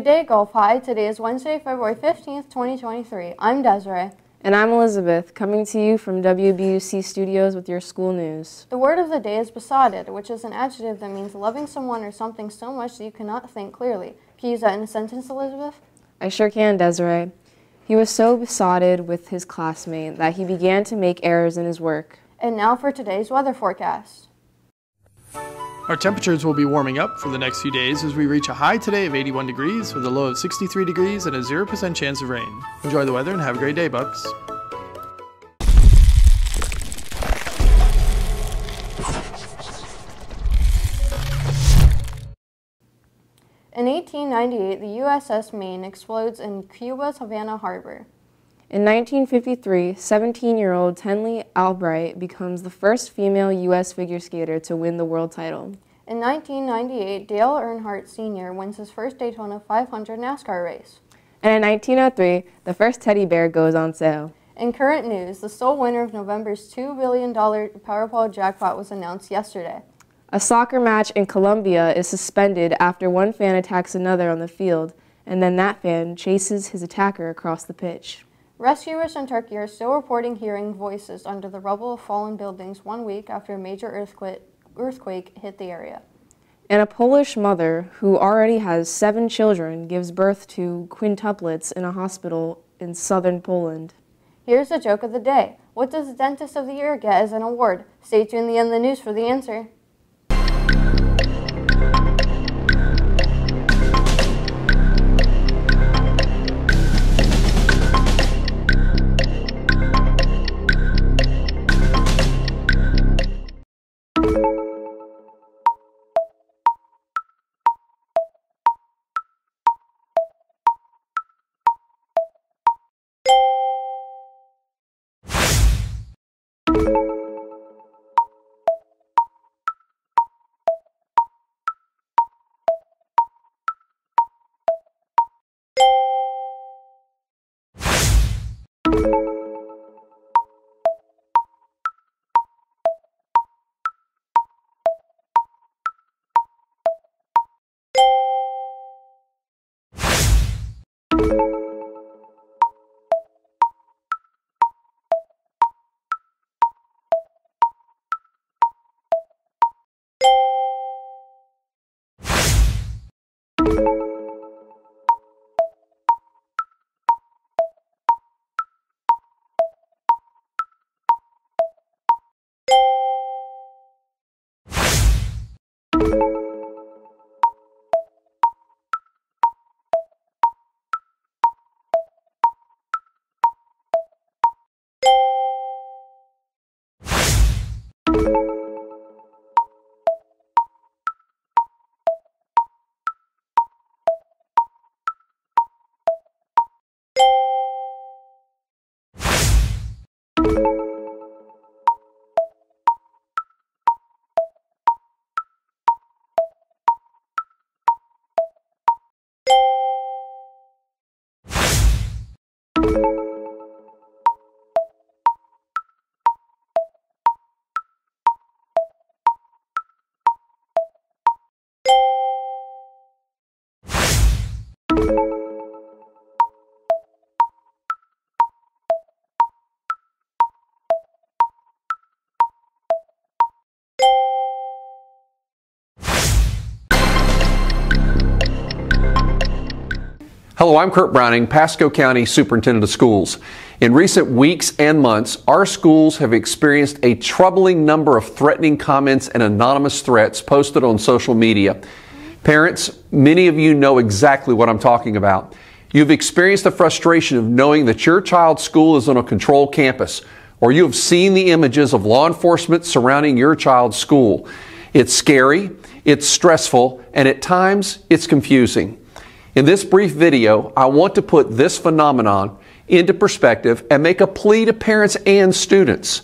Good day, Gulf High. Today is Wednesday, February 15th, 2023. I'm Desiree. And I'm Elizabeth, coming to you from WBUC Studios with your school news. The word of the day is besotted, which is an adjective that means loving someone or something so much that you cannot think clearly. Can you use that in a sentence, Elizabeth? I sure can, Desiree. He was so besotted with his classmate that he began to make errors in his work. And now for today's weather forecast. Our temperatures will be warming up for the next few days as we reach a high today of 81 degrees with a low of 63 degrees and a 0% chance of rain. Enjoy the weather and have a great day, Bucks. In 1898, the USS Maine explodes in Cuba's Havana Harbor. In 1953, 17-year-old Tenley Albright becomes the first female U.S. figure skater to win the world title. In 1998, Dale Earnhardt Sr. wins his first Daytona 500 NASCAR race. And in 1903, the first teddy bear goes on sale. In current news, the sole winner of November's $2 billion Powerball jackpot was announced yesterday. A soccer match in Colombia is suspended after one fan attacks another on the field, and then that fan chases his attacker across the pitch. Rescuers in Turkey are still reporting hearing voices under the rubble of fallen buildings one week after a major earthquake, earthquake hit the area. And a Polish mother who already has seven children gives birth to quintuplets in a hospital in southern Poland. Here's the joke of the day. What does the Dentist of the Year get as an award? Stay tuned to the end of the news for the answer. Hello, I'm Kurt Browning, Pasco County Superintendent of Schools. In recent weeks and months, our schools have experienced a troubling number of threatening comments and anonymous threats posted on social media. Parents, many of you know exactly what I'm talking about. You've experienced the frustration of knowing that your child's school is on a controlled campus, or you have seen the images of law enforcement surrounding your child's school. It's scary, it's stressful, and at times it's confusing. In this brief video, I want to put this phenomenon into perspective and make a plea to parents and students.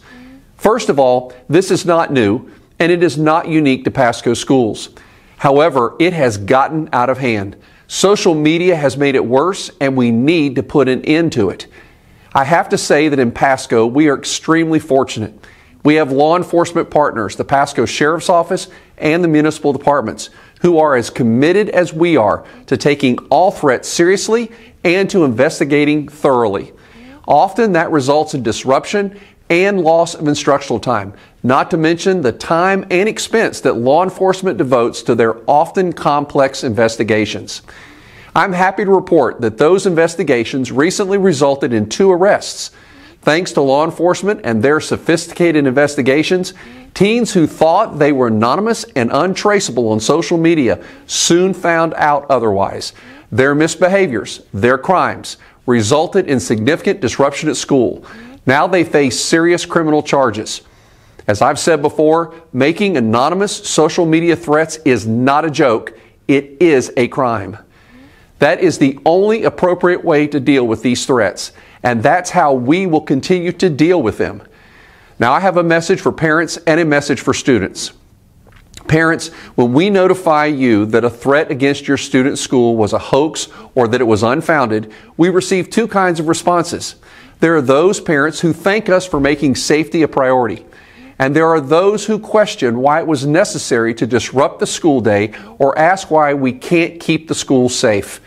First of all, this is not new and it is not unique to Pasco schools. However, it has gotten out of hand. Social media has made it worse and we need to put an end to it. I have to say that in Pasco, we are extremely fortunate. We have law enforcement partners, the Pasco Sheriff's Office and the municipal departments, who are as committed as we are to taking all threats seriously and to investigating thoroughly. Often that results in disruption and loss of instructional time, not to mention the time and expense that law enforcement devotes to their often complex investigations. I'm happy to report that those investigations recently resulted in two arrests. Thanks to law enforcement and their sophisticated investigations, teens who thought they were anonymous and untraceable on social media soon found out otherwise. Their misbehaviors, their crimes, resulted in significant disruption at school. Now they face serious criminal charges. As I've said before, making anonymous social media threats is not a joke, it is a crime. That is the only appropriate way to deal with these threats, and that's how we will continue to deal with them. Now, I have a message for parents and a message for students. Parents, when we notify you that a threat against your student's school was a hoax or that it was unfounded, we receive two kinds of responses. There are those parents who thank us for making safety a priority. And there are those who question why it was necessary to disrupt the school day or ask why we can't keep the school safe.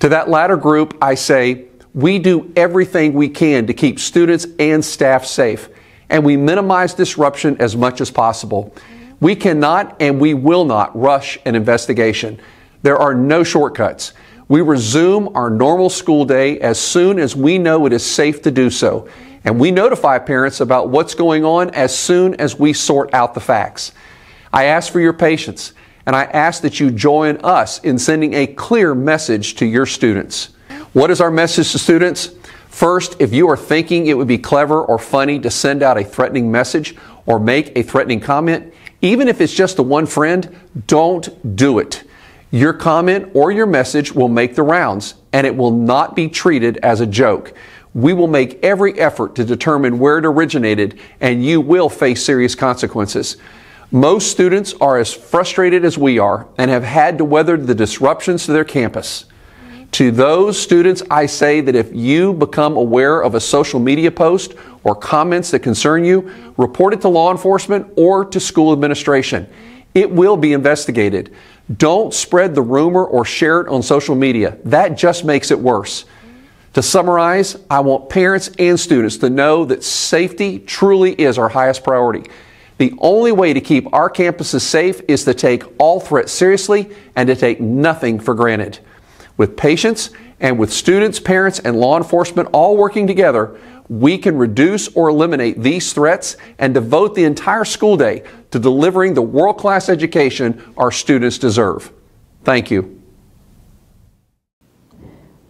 To that latter group, I say, we do everything we can to keep students and staff safe, and we minimize disruption as much as possible. We cannot and we will not rush an investigation. There are no shortcuts. We resume our normal school day as soon as we know it is safe to do so. And we notify parents about what's going on as soon as we sort out the facts. I ask for your patience and I ask that you join us in sending a clear message to your students. What is our message to students? First, if you are thinking it would be clever or funny to send out a threatening message or make a threatening comment, even if it's just to one friend, don't do it. Your comment or your message will make the rounds and it will not be treated as a joke. We will make every effort to determine where it originated and you will face serious consequences. Most students are as frustrated as we are and have had to weather the disruptions to their campus. To those students, I say that if you become aware of a social media post or comments that concern you, report it to law enforcement or to school administration. It will be investigated. Don't spread the rumor or share it on social media. That just makes it worse. To summarize, I want parents and students to know that safety truly is our highest priority. The only way to keep our campuses safe is to take all threats seriously and to take nothing for granted. With patience and with students, parents, and law enforcement all working together, we can reduce or eliminate these threats and devote the entire school day to delivering the world class education our students deserve. Thank you.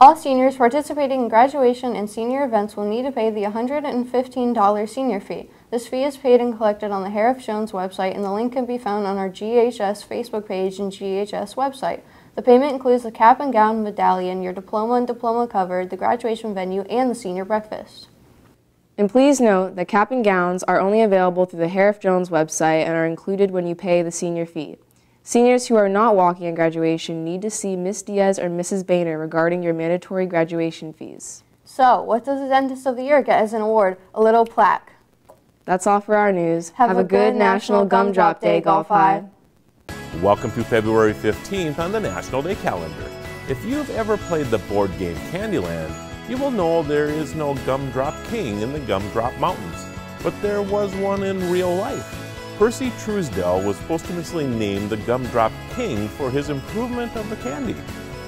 All seniors participating in graduation and senior events will need to pay the $115 senior fee. This fee is paid and collected on the Herff Jones website, and the link can be found on our GHS Facebook page and GHS website. The payment includes the cap and gown medallion, your diploma and diploma cover, the graduation venue, and the senior breakfast. And please note that cap and gowns are only available through the Herff Jones website and are included when you pay the senior fee. Seniors who are not walking at graduation need to see Ms. Diaz or Mrs. Boehner regarding your mandatory graduation fees. So, what does the Dentist of the Year get as an award? A little plaque. That's all for our news. Have, a, good National Gumdrop Day, Gulf High. Welcome to February 15th on the National Day calendar. If you've ever played the board game Candyland, you will know there is no Gumdrop King in the Gumdrop Mountains, but there was one in real life. Percy Truesdell was posthumously named the Gumdrop King for his improvement of the candy.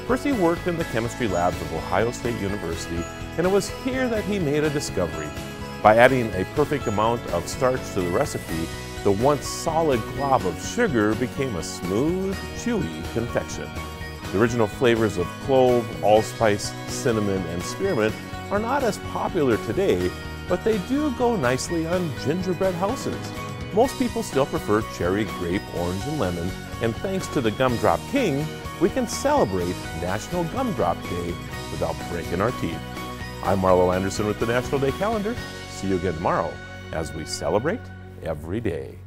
Percy worked in the chemistry labs of Ohio State University, and it was here that he made a discovery. By adding a perfect amount of starch to the recipe, the once solid glob of sugar became a smooth, chewy confection. The original flavors of clove, allspice, cinnamon, and spearmint are not as popular today, but they do go nicely on gingerbread houses. Most people still prefer cherry, grape, orange, and lemon, and thanks to the Gumdrop King, we can celebrate National Gumdrop Day without breaking our teeth. I'm Marlo Anderson with the National Day Calendar. See you again tomorrow as we celebrate every day.